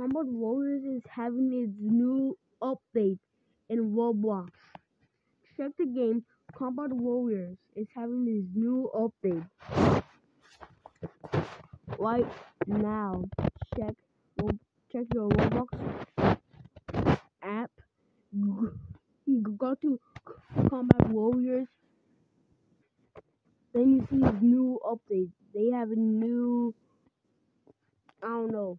Combat Warriors is having its new update in Roblox. Check the game. Combat Warriors is having its new update right now. Check check your Roblox app. Go to Combat Warriors. Then you see new update. They have a new I don't know